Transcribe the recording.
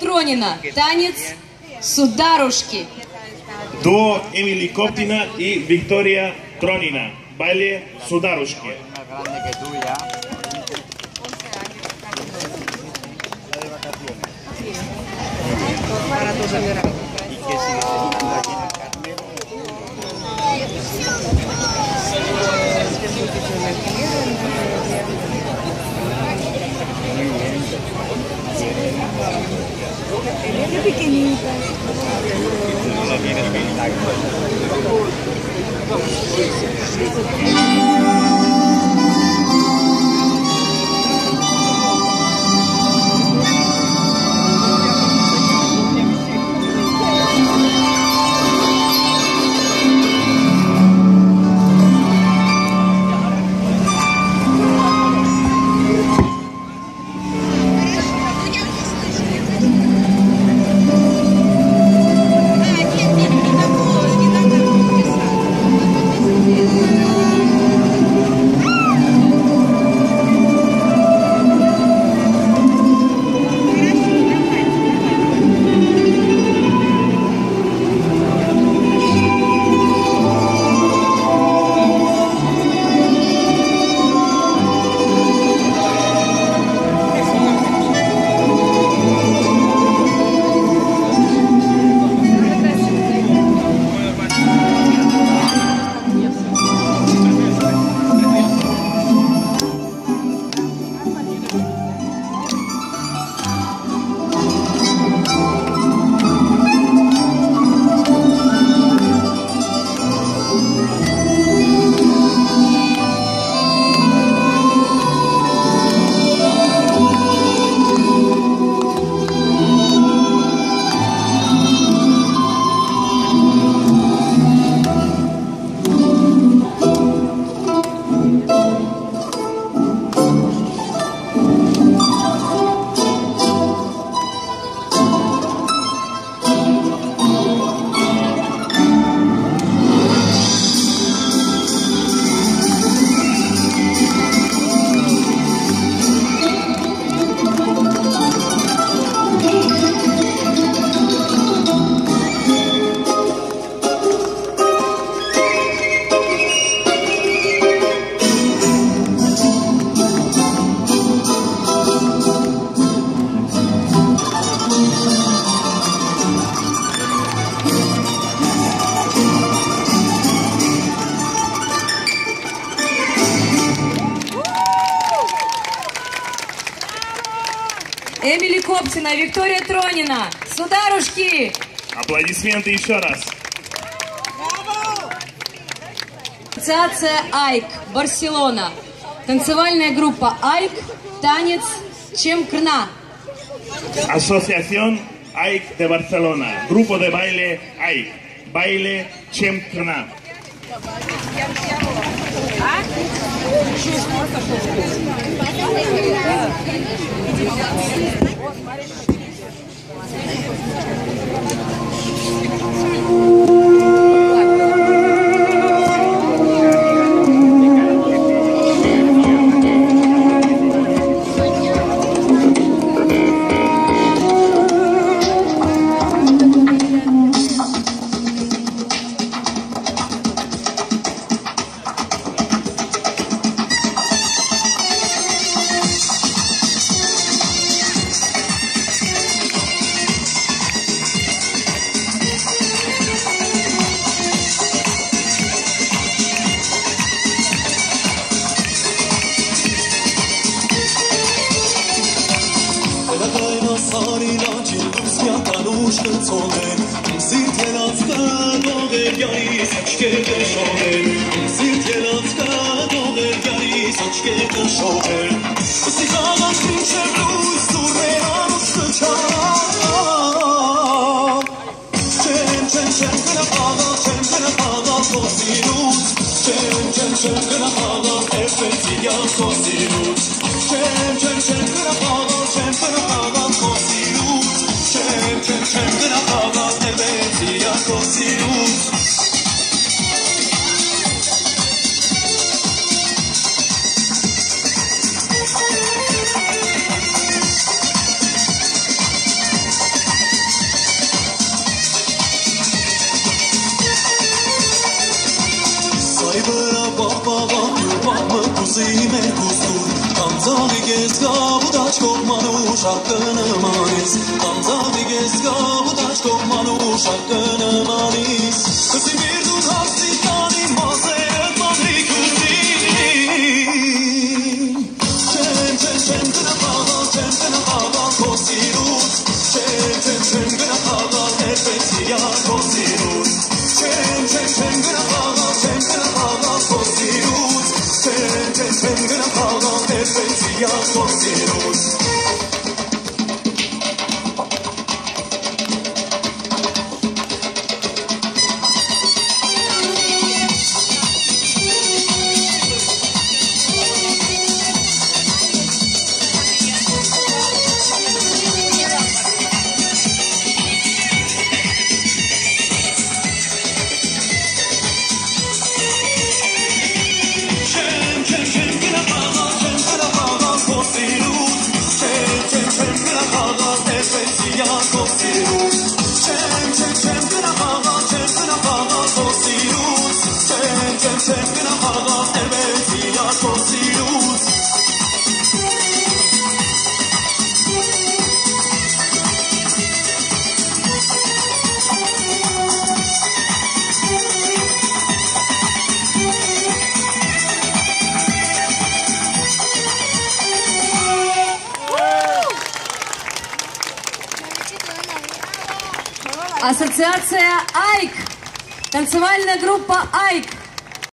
Тронина. Танец Сударушки. Дуо Эмили Коптина и Виктория Тронина. Бале Сударушки. Más Хлопцина, Вікторія Троніна. Сударушки! Аплодисменты еще раз. Ассоциация «Айк» Барселона. Танцевальная группа «Айк», танец «Чемкрна». Asociación «Айк» де Барселона, группа де байле «Айк». байле «Чемкрна». Thank. շնցոնեն, իմ սիրտ ելած կա դողեր յարիս, աչկերը շողեն, իմ սիրտ ելած կա դողեր յարիս, աչկերը շողեն, սիղանած մինչև լույս դուրներ անստը չար, չեմ, չեմ, չեմ, գնա պաղալ, չեմ, գնա պաղալ, քո սիրուց, չեմ, չեմ, չեմ, գնա պաղալ, էվ պետ իրյան քո սիրուց, չեմ, չեմ, չեմ, գնա պաղալ, Ասի մեր կուստուր, կանձանի կես գավ ու դաչ կողմանու շակը նմանիս, կանձանի կես գավ ու դաչ կողմանու շակը նմանիս, կսի միրդուն հաստի não fosse Ассоциация «Айк». Танцевальная группа «Айк».